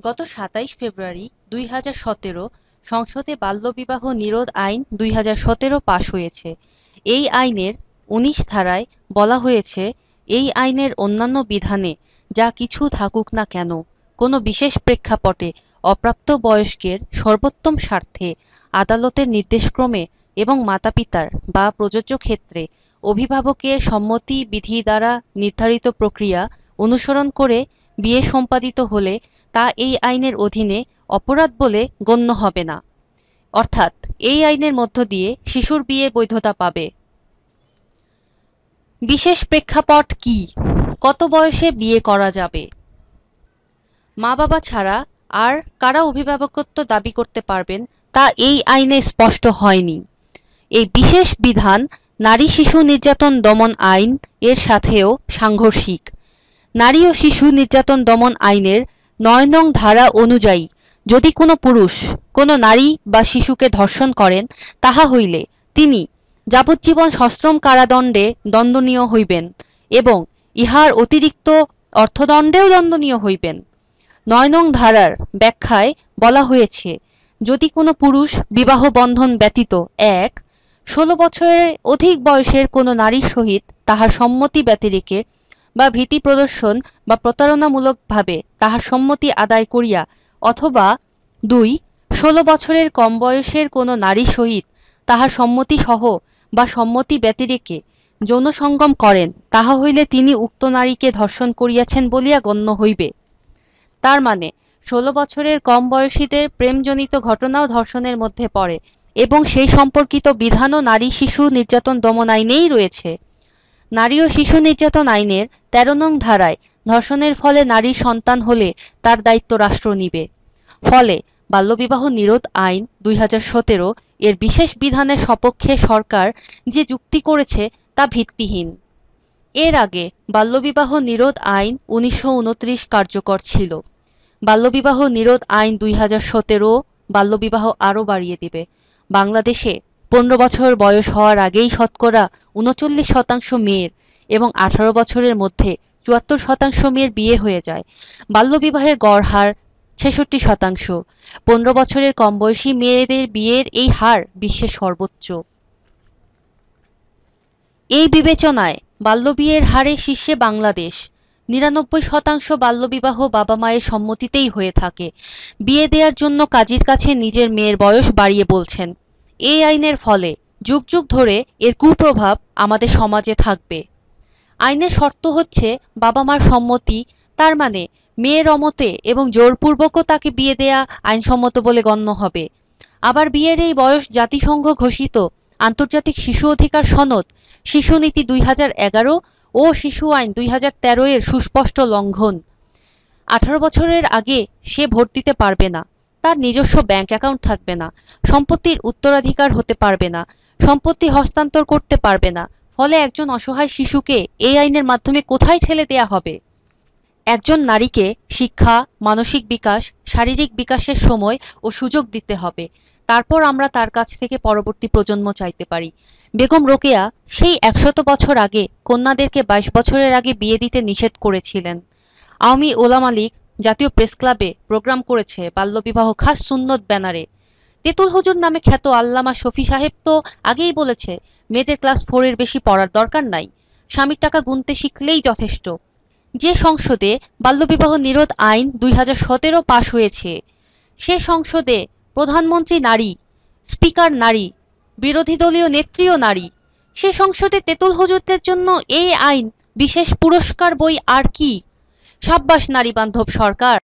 গত সাতাইশ ফেব্রুয়ারি দুই হাজার সতেরো সংসদে বাল্যবিবাহ নিরোধ আইন দুই হাজার সতেরো পাশ হয়েছে। এই আইনের উনিশ ধারায় বলা হয়েছে, এই আইনের অন্যান্য বিধানে যা কিছু থাকুক না কেন, কোনো বিশেষ প্রেক্ষাপটে অপ্রাপ্ত বয়স্কের সর্বোত্তম স্বার্থে আদালতের নির্দেশক্রমে এবং মাতাপিতার বা প্রযোজ্য ক্ষেত্রে অভিভাবকের সম্মতি বিধি দ্বারা নির্ধারিত প্রক্রিয়া অনুসরণ করে বিয়ে সম্পাদিত হলে তা এই আইনের অধীনে অপরাধ বলে গণ্য হবে না। অর্থাৎ, এই আইনের মধ্য দিয়ে শিশুর বিয়ে বৈধতা পাবে। বিশেষ প্রেক্ষাপট কি? কত বয়সে বিয়ে করা যাবে? মা বাবা ছাড়া আর কারা অভিভাবকত্ব দাবি করতে পারবেন তা এই আইনে স্পষ্ট হয়নি। এই বিশেষ বিধান নারী শিশু নির্যাতন দমন আইন এর সাথেও সাংঘর্ষিক। নারী ও শিশু নির্যাতন দমন আইনের নয় নং ধারা অনুযায়ী যদি কোনো পুরুষ কোনো নারী বা শিশুকে ধর্ষণ করেন, তাহা হইলে তিনি যাবজ্জীবন সশ্রম কারাদণ্ডে দণ্ডনীয় হইবেন এবং ইহার অতিরিক্ত অর্থদণ্ডেও দণ্ডনীয় হইবেন। নয় নং ধারার ব্যাখ্যায় বলা হয়েছে, যদি কোনো পুরুষ বিবাহ বন্ধন ব্যতীত এক, ষোলো বছরের অধিক বয়সের কোনো নারীর সহিত তাহার সম্মতি ব্যতিরেকে বা ভীতি প্রদর্শন বা প্রতারণামূলকভাবে তাহার সম্মতি আদায় করিয়া অথবা দুই, ষোলো বছরের কম বয়সের কোনো নারী সহিত তাহার সম্মতি সহ বা সম্মতি ব্যতিরেকে যৌন সঙ্গম করেন, তাহা হইলে তিনি উক্ত নারীকে ধর্ষণ করিয়াছেন বলিয়া গণ্য হইবে। তার মানে ষোলো বছরের কম বয়সীদের প্রেমজনিত ঘটনাও ধর্ষণের মধ্যে পড়ে এবং সেই সম্পর্কিত বিধানও নারী শিশু নির্যাতন দমন আইনেই রয়েছে। নারী ও শিশু নির্যাতন আইনের তেরো নং ধারায় ধর্ষণের ফলে নারীর সন্তান হলে তার দায়িত্ব রাষ্ট্র নিবে। ফলে বাল্যবিবাহ নিরোধ আইন দুই হাজার সতেরো এর বিশেষ বিধানের সপক্ষে সরকার যে যুক্তি করেছে তা ভিত্তিহীন। এর আগে বাল্যবিবাহ নিরোধ আইন উনিশশো উনত্রিশ কার্যকর ছিল। বাল্যবিবাহ নিরোধ আইন দুই হাজার সতেরো বাল্যবিবাহ আরও বাড়িয়ে দিবে। বাংলাদেশে পনেরো বছর বয়স হওয়ার আগেই শতকরা উনচল্লিশ শতাংশ মেয়ের এবং আঠারো বছরের মধ্যে চুয়াত্তর শতাংশ মেয়ের বিয়ে হয়ে যায়। বাল্যবিবাহের গড় হার ছেষট্টি শতাংশ। পনেরো বছরের কম বয়সী মেয়েদের বিয়ের এই হার বিশ্বের সর্বোচ্চ। এই বিবেচনায় বাল্যবিয়ের হারে শীর্ষে বাংলাদেশ। নিরানব্বই শতাংশ বাল্যবিবাহ বাবা মায়ের সম্মতিতেই হয়ে থাকে। বিয়ে দেওয়ার জন্য কাজীর কাছে নিজের মেয়ের বয়স বাড়িয়ে বলছেন। এই আইনের ফলে যুগ যুগ ধরে এর কুপ্রভাব আমাদের সমাজে থাকবে। আইনের শর্ত হচ্ছে বাবা মার সম্মতি, তার মানে মেয়ের অমতে এবং জোরপূর্বকও তাকে বিয়ে দেয়া আইনসম্মত বলে গণ্য হবে। আবার বিয়ের এই বয়স জাতিসংঘ ঘোষিত আন্তর্জাতিক শিশু অধিকার সনদ, শিশু নীতি দুই হাজার এগারো ও শিশু আইন দুই হাজার তেরো এর সুস্পষ্ট লঙ্ঘন। আঠারো বছরের আগে সে ভোট দিতে পারবে না। তার নিজস্ব ব্যাংক অ্যাকাউন্ট থাকবে না। সম্পত্তির উত্তরাধিকার হতে পারবে না। সম্পত্তি হস্তান্তর করতে পারবে না। ফলে একজন অসহায় শিশুকে এই আইনের মাধ্যমে কোথায় ঠেলে দেয়া হবে? একজন নারীকে শিক্ষা, মানসিক বিকাশ, শারীরিক বিকাশের সময় ও সুযোগ দিতে হবে। তারপর আমরা তার কাছ থেকে পরবর্তী প্রজন্ম চাইতে পারি। বেগম রোকেয়া সেই একশত বছর আগে কন্যাদেরকে বাইশ বছরের আগে বিয়ে দিতে নিষেধ করেছিলেন। আওয়ামী ওলামা লীগ জাতীয় প্রেস ক্লাবে প্রোগ্রাম করেছে বাল্যবিবাহ খাস সুন্নত ব্যানারে। তেতুল হুজুর নামে খ্যাত আল্লামা শফি সাহেব তো আগেই বলেছে, মেয়েদের ক্লাস ফোরের বেশি পড়ার দরকার নাই, স্বামীর টাকা গুনতে শিখলেই যথেষ্ট। যে সংসদে বাল্যবিবাহ নিরোধ আইন দুই হাজার সতেরো পাশ হয়েছে, সে সংসদে প্রধানমন্ত্রী নারী, স্পিকার নারী, বিরোধী দলীয় নেত্রীও নারী, সে সংসদে তেতুল হুজুরদের জন্য এই আইন বিশেষ পুরস্কার বই আর কি? সাব্বাস নারী বান্ধব সরকার।